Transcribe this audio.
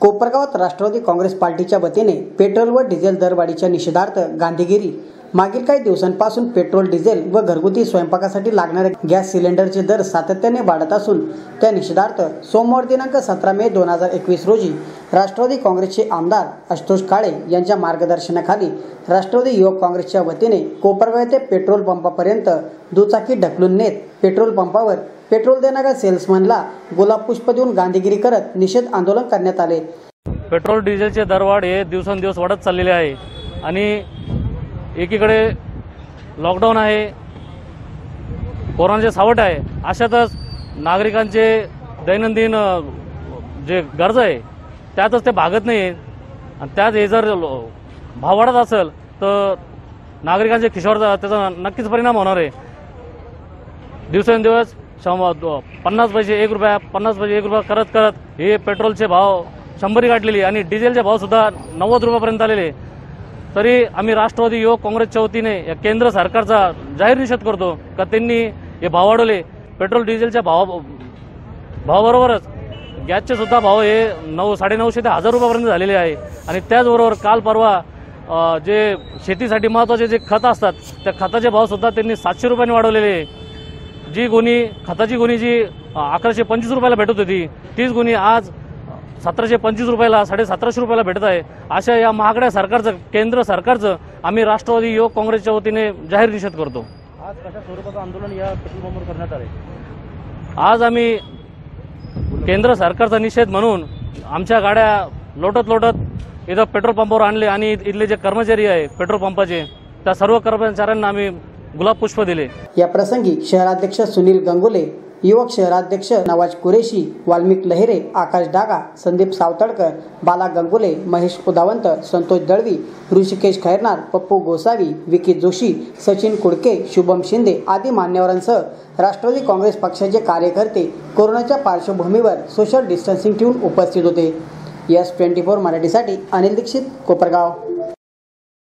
कोपरगावात राष्ट्रवादी काँग्रेस पार्टीच्या वतीने पेट्रोल व डिझेल दरवाढीच्या निषेधार्थ गांधीगिरी. मागील काही दिवसांपासून पेट्रोल डिझेल व घरगुती स्वयंपाकासाठी लागणारे गॅस सिलेंडरचे दर सातत्याने वाढत असून त्या निषेधार्थ सोमवार दिनांक सतरा मे दोन हजार एकवीस रोजी राष्ट्रवादी काँग्रेसचे आमदार आशुतोष काळे यांच्या मार्गदर्शनाखाली राष्ट्रवादी युवक काँग्रेसच्या वतीने कोपरगाव येथे पेट्रोल पंपापर्यंत दुचाकी ढकलून नेत पेट्रोल पंपावर पेट्रोल देणाऱ्या सेल्समनला गुलाब पुष्प देऊन गांधीगिरी करत निषेध आंदोलन करण्यात आले. पेट्रोल डिझेलचे दरवाढ हे दिवसेंदिवस वाढत चाललेले आहे. आणि एकीकडे लॉकडाऊन आहे कोरोनाचे सावट आहे अशातच नागरिकांचे दैनंदिन जे गरज आहे त्यातच ते भागत नाही आणि त्यात हे जर भाव वाढत असेल तर नागरिकांच्या खिशावर त्याचा नक्कीच परिणाम होणार आहे. दिवसेंदिवस पन्नास पैसे एक रुपया पन्नास पैसे एक रुपया करत करत हे पेट्रोलचे भाव शंभरी गाठलेली आणि डिझेलचे भाव सुद्धा नव्वद रुपयापर्यंत आलेले तरी आम्ही राष्ट्रवादी युवक काँग्रेसच्या वतीने या केंद्र सरकारचा जाहीर निषेध करतो का त्यांनी हे भाव वाढवले. पेट्रोल डिझेलच्या भावा भावाबरोबरच गॅसचे सुद्धा भाव हे नऊ साडेनऊशे ते हजार रुपयापर्यंत झालेले आहे. आणि त्याचबरोबर काल परवा जे शेतीसाठी महत्त्वाचे जे खत असतात त्या खताचे भाव सुद्धा त्यांनी सातशे रुपयांनी वाढवलेले आहे. जी गुन्ही खताची गुन्ही जी अकराशे पंचवीस रुपयाला भेटत होती तीच गुन्ही आज सतराशे पंचवीस रुपयाला साडेसतराशे रुपयाला भेटत आहे. अशा या महागड्या सरकारचं केंद्र सरकारचं आम्ही राष्ट्रवादी युवक काँग्रेसच्या वतीने जाहीर निषेध करतो. आज कशा स्वरूपाचं आंदोलन या पेट्रोल पंपवर करण्यात आले आज आम्ही केंद्र सरकारचा निषेध म्हणून आमच्या गाड्या लोटत लोटत इथं पेट्रोल पंपावर आणले आणि इथले जे कर्मचारी आहे पेट्रोल पंपाचे त्या सर्व कर्मचाऱ्यांना आम्ही गुलाबपुष्प दिले. या प्रसंगी शहराध्यक्ष सुनील गंगुले युवक शहराध्यक्ष नवाज कुरेशी वाल्मिक लहिरे आकाश डागा संदीप सावतडकर बाला गंगुले महेश उदावंत संतोष दळवी ऋषिकेश खैरनार पप्पू गोसावी विकी जोशी सचिन कुडके शुभम शिंदे आदी मान्यवरांसह राष्ट्रवादी काँग्रेस पक्षाचे कार्यकर्ते कोरोनाच्या पार्श्वभूमीवर सोशल डिस्टन्सिंग ठेवून उपस्थित होते. यस ट्वेंटी फोर मराठीसाठी अनिल दीक्षित कोपरगाव.